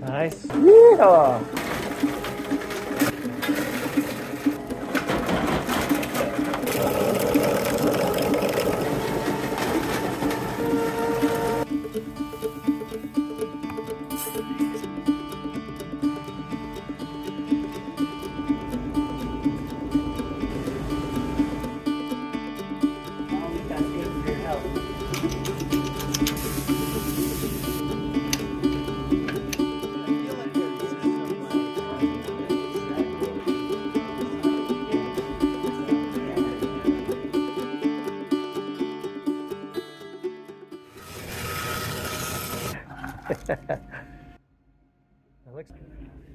Nice. Yeah. that looks good.